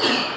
Yeah.